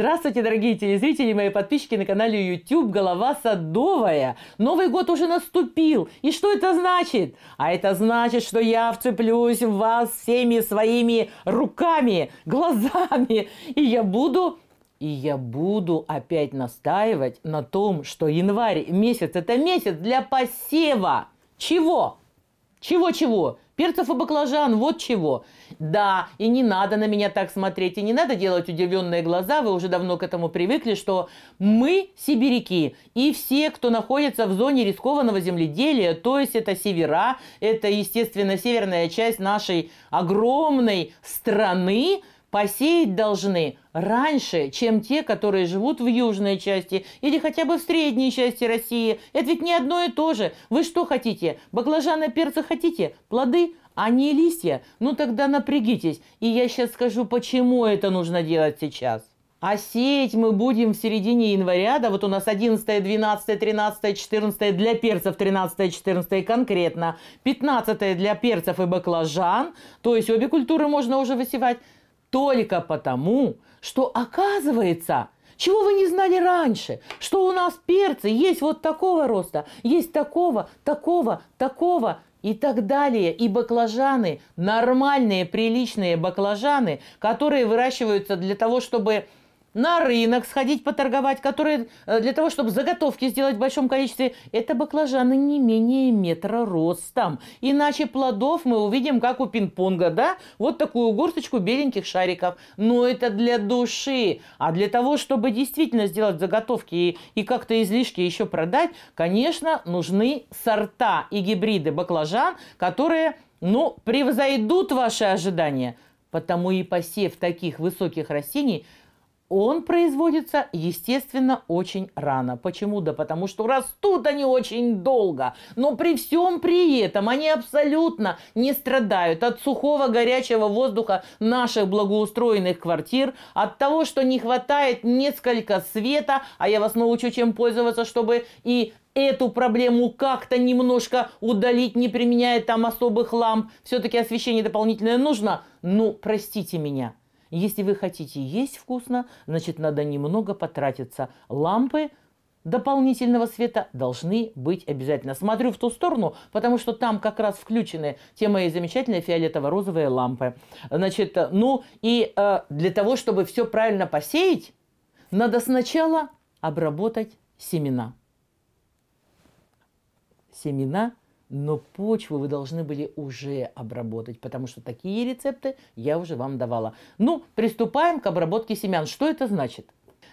Здравствуйте, дорогие телезрители, мои подписчики на канале YouTube «Голова садовая». Новый год уже наступил. И что это значит? А это значит, что я вцеплюсь в вас всеми своими руками, глазами. И я буду и я буду опять настаивать на том, что январь месяц – это месяц для посева. Чего? Чего-чего? Перцев и баклажан, вот чего. Да, и не надо на меня так смотреть, и не надо делать удивленные глаза, вы уже давно к этому привыкли, что мы сибиряки, и все, кто находится в зоне рискованного земледелия, то есть это севера, это, естественно, северная часть нашей огромной страны, посеять должны раньше, чем те, которые живут в южной части или хотя бы в средней части России. Это ведь не одно и то же. Вы что хотите? Баклажаны, перцы хотите? Плоды? а не листья? Ну тогда напрягитесь. И я сейчас скажу, почему это нужно делать сейчас. А сеять мы будем в середине января, да, вот у нас 11, 12, 13, 14 для перцев, 13, 14 конкретно, 15 для перцев и баклажан, то есть обе культуры можно уже высевать только потому, что оказывается, чего вы не знали раньше, что у нас перцы есть вот такого роста, есть такого, такого, такого и так далее. И баклажаны, нормальные, приличные баклажаны, которые выращиваются для того, чтобы на рынок сходить поторговать, которые э, для того, чтобы заготовки сделать в большом количестве, это баклажаны не менее метра ростом. Иначе плодов мы увидим, как у пинг-понга, да? Вот такую горсточку беленьких шариков. Но это для души. А для того, чтобы действительно сделать заготовки и, и как-то излишки еще продать, конечно, нужны сорта и гибриды баклажан, которые, ну, превзойдут ваши ожидания. Потому и посев таких высоких растений – он производится, естественно, очень рано. Почему? Да потому что растут они очень долго. Но при всем при этом они абсолютно не страдают от сухого горячего воздуха наших благоустроенных квартир, от того, что не хватает несколько света, а я вас научу чем пользоваться, чтобы и эту проблему как-то немножко удалить, не применяя там особых ламп. Все-таки освещение дополнительное нужно. Ну, простите меня, если вы хотите есть вкусно, значит надо немного потратиться. Лампы дополнительного света должны быть обязательно. Смотрю в ту сторону, потому что там как раз включены те мои замечательные фиолетово-розовые лампы. Значит, ну и э, для того, чтобы все правильно посеять, надо сначала обработать семена. Семена но почву вы должны были уже обработать, потому что такие рецепты я уже вам давала. Ну, приступаем к обработке семян. Что это значит?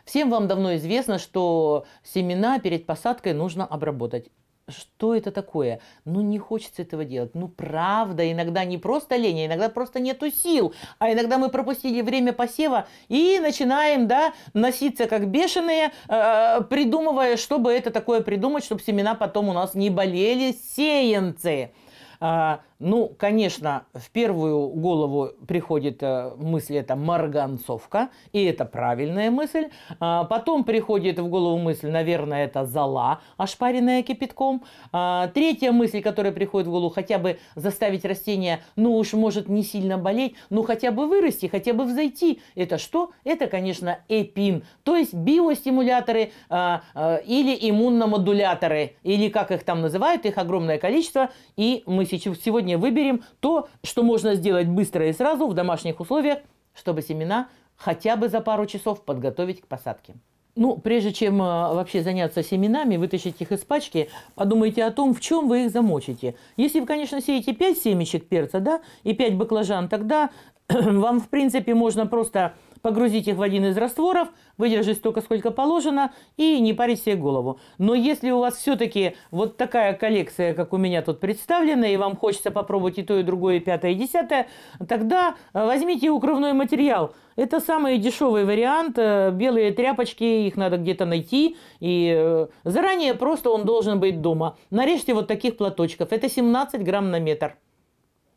Всем вам давно известно, что семена перед посадкой нужно обработать что это такое? Ну, не хочется этого делать. Ну, правда, иногда не просто лень, а иногда просто нету сил. А иногда мы пропустили время посева и начинаем, да, носиться как бешеные, э, придумывая, чтобы это такое придумать, чтобы семена потом у нас не болели сеянцы. А, ну, конечно, в первую голову приходит э, мысль это марганцовка, и это правильная мысль. А, потом приходит в голову мысль, наверное, это зола, ошпаренная кипятком. А, третья мысль, которая приходит в голову, хотя бы заставить растение, ну уж может не сильно болеть, но хотя бы вырасти, хотя бы взойти. Это что? Это, конечно, эпин, то есть биостимуляторы или иммуномодуляторы, или как их там называют, их огромное количество. И мы сегодня сегодня выберем то, что можно сделать быстро и сразу в домашних условиях, чтобы семена хотя бы за пару часов подготовить к посадке. Ну, прежде чем э, вообще заняться семенами, вытащить их из пачки, подумайте о том, в чем вы их замочите. Если вы, конечно, сеете 5 семечек перца, да, и 5 баклажан, тогда вам, в принципе, можно просто погрузить их в один из растворов, выдержать столько, сколько положено, и не парить себе голову. Но если у вас все-таки вот такая коллекция, как у меня тут представлена, и вам хочется попробовать и то, и другое, и пятое, и десятое, тогда э, возьмите укрывной материал. Это самый дешевый вариант. Э, белые тряпочки, их надо где-то найти. И э, заранее просто он должен быть дома. Нарежьте вот таких платочков. Это 17 грамм на метр.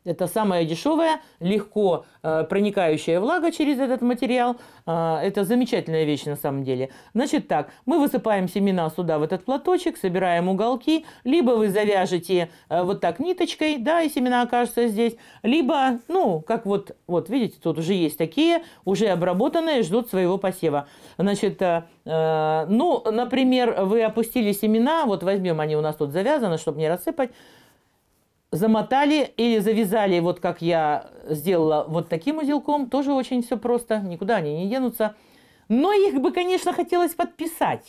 Это самая дешевая, легко э, проникающая влага через этот материал. Э, это замечательная вещь на самом деле. Значит так, мы высыпаем семена сюда в этот платочек, собираем уголки. Либо вы завяжете э, вот так ниточкой, да, и семена окажутся здесь. Либо, ну, как вот, вот видите, тут уже есть такие, уже обработанные, ждут своего посева. Значит, э, э, ну, например, вы опустили семена, вот возьмем, они у нас тут завязаны, чтобы не рассыпать замотали или завязали, вот как я сделала вот таким узелком, тоже очень все просто, никуда они не денутся. Но их бы, конечно, хотелось подписать,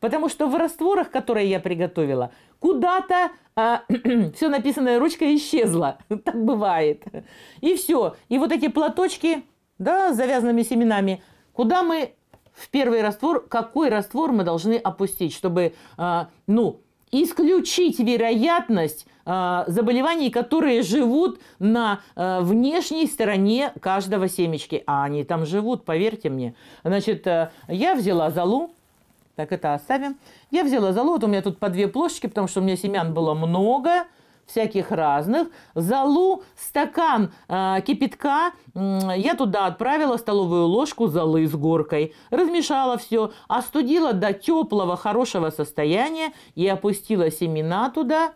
потому что в растворах, которые я приготовила, куда-то а, все написанное ручкой исчезло. Так бывает. И все. И вот эти платочки, да, с завязанными семенами, куда мы в первый раствор, какой раствор мы должны опустить, чтобы, а, ну, исключить вероятность э, заболеваний, которые живут на э, внешней стороне каждого семечки. А они там живут, поверьте мне. Значит, э, я взяла залу. Так, это оставим. Я взяла залу. У меня тут по две плошечки, потому что у меня семян было много всяких разных. Залу, стакан э, кипятка. Я туда отправила столовую ложку золы с горкой. Размешала все, остудила до теплого, хорошего состояния и опустила семена туда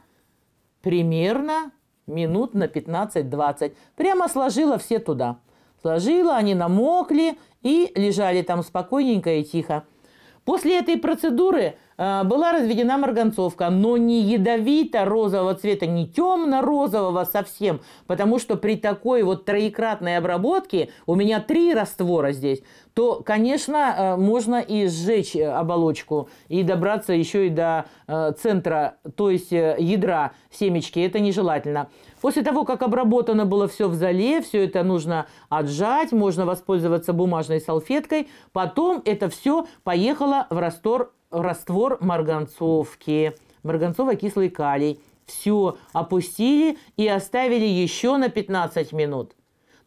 примерно минут на 15-20. Прямо сложила все туда. Сложила, они намокли и лежали там спокойненько и тихо. После этой процедуры была разведена марганцовка, но не ядовито-розового цвета, не темно-розового совсем, потому что при такой вот троекратной обработке, у меня три раствора здесь, то, конечно, э, можно и сжечь э, оболочку и добраться еще и до э, центра, то есть ядра семечки. Это нежелательно. После того, как обработано было все в зале, все это нужно отжать, можно воспользоваться бумажной салфеткой. Потом это все поехало в раствор, раствор марганцовки, марганцово-кислый калий. Все опустили и оставили еще на 15 минут.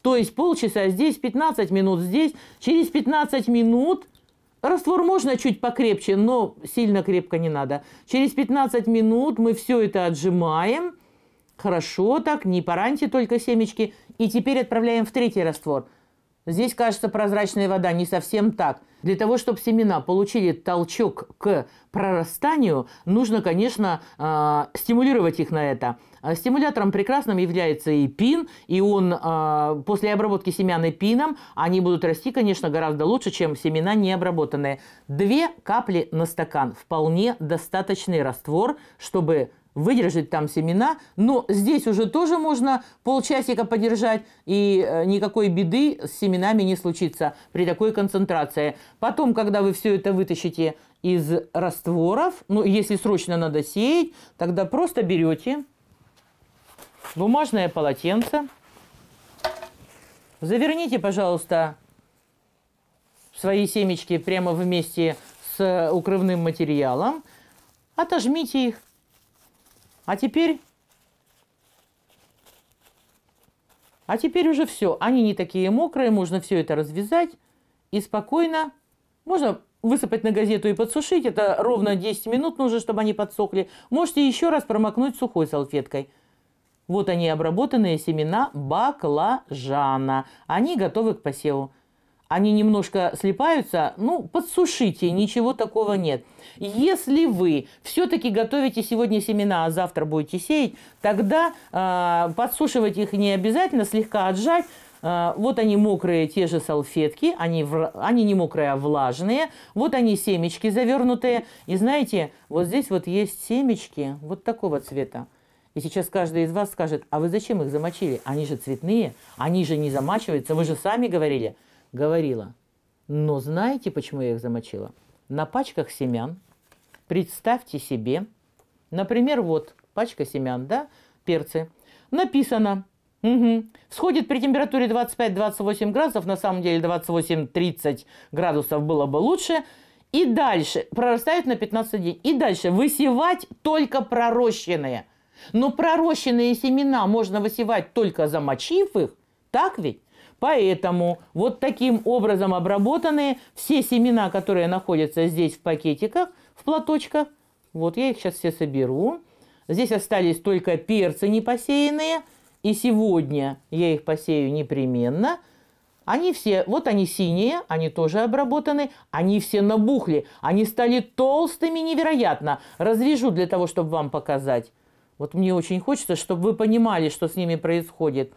То есть полчаса здесь, 15 минут здесь. Через 15 минут раствор можно чуть покрепче, но сильно крепко не надо. Через 15 минут мы все это отжимаем. Хорошо так, не пораньте только семечки. И теперь отправляем в третий раствор – Здесь, кажется, прозрачная вода не совсем так. Для того, чтобы семена получили толчок к прорастанию, нужно, конечно, э, стимулировать их на это. А стимулятором прекрасным является и пин, и он э, после обработки семян и пином, они будут расти, конечно, гораздо лучше, чем семена необработанные. Две капли на стакан – вполне достаточный раствор, чтобы выдержать там семена. Но здесь уже тоже можно полчасика подержать, и э, никакой беды с семенами не случится при такой концентрации. Потом, когда вы все это вытащите из растворов, ну, если срочно надо сеять, тогда просто берете бумажное полотенце, заверните, пожалуйста, свои семечки прямо вместе с укрывным материалом, отожмите их а теперь... А теперь уже все. Они не такие мокрые, можно все это развязать и спокойно... Можно высыпать на газету и подсушить. Это ровно 10 минут нужно, чтобы они подсохли. Можете еще раз промокнуть сухой салфеткой. Вот они, обработанные семена баклажана. Они готовы к посеву они немножко слипаются, ну, подсушите, ничего такого нет. Если вы все-таки готовите сегодня семена, а завтра будете сеять, тогда э, подсушивать их не обязательно, слегка отжать. Э, вот они мокрые, те же салфетки, они, они не мокрые, а влажные. Вот они семечки завернутые. И знаете, вот здесь вот есть семечки вот такого цвета. И сейчас каждый из вас скажет, а вы зачем их замочили? Они же цветные, они же не замачиваются, вы же сами говорили – говорила. Но знаете, почему я их замочила? На пачках семян, представьте себе, например, вот пачка семян, да, перцы, написано, угу, сходит при температуре 25-28 градусов, на самом деле 28-30 градусов было бы лучше, и дальше прорастают на 15 дней. И дальше высевать только пророщенные. Но пророщенные семена можно высевать только замочив их, так ведь? Поэтому вот таким образом обработанные все семена, которые находятся здесь в пакетиках, в платочках, вот я их сейчас все соберу. Здесь остались только перцы непосеянные И сегодня я их посею непременно. Они все, вот они синие, они тоже обработаны, они все набухли, они стали толстыми невероятно. Развяжу для того, чтобы вам показать. Вот мне очень хочется, чтобы вы понимали, что с ними происходит.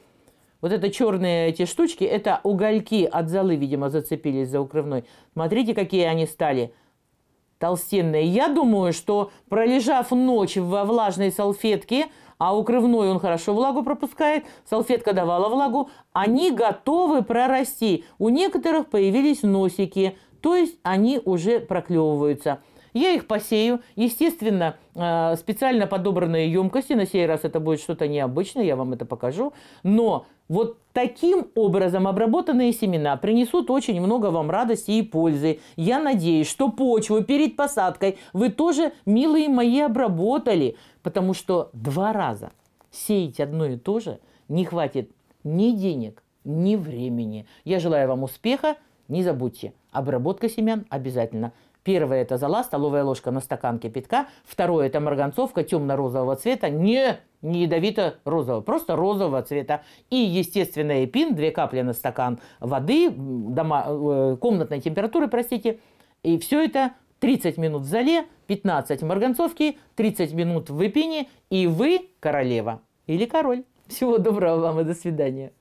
Вот это черные эти штучки, это угольки от золы, видимо, зацепились за укрывной. Смотрите, какие они стали толстенные. Я думаю, что пролежав ночь во влажной салфетке, а укрывной он хорошо влагу пропускает, салфетка давала влагу, они готовы прорасти. У некоторых появились носики, то есть они уже проклевываются. Я их посею. Естественно, э, специально подобранные емкости. На сей раз это будет что-то необычное, я вам это покажу. Но вот таким образом обработанные семена принесут очень много вам радости и пользы. Я надеюсь, что почву перед посадкой вы тоже, милые мои, обработали. Потому что два раза сеять одно и то же не хватит ни денег, ни времени. Я желаю вам успеха. Не забудьте, обработка семян обязательно. Первое – это зола, столовая ложка на стакан кипятка. Второе – это марганцовка темно-розового цвета, не, не ядовито-розового, просто розового цвета. И, естественно, эпин, две капли на стакан воды, дома, э, комнатной температуры, простите. И все это 30 минут в зале, 15 марганцовки, 30 минут в эпине, и вы королева или король. Всего доброго вам и до свидания.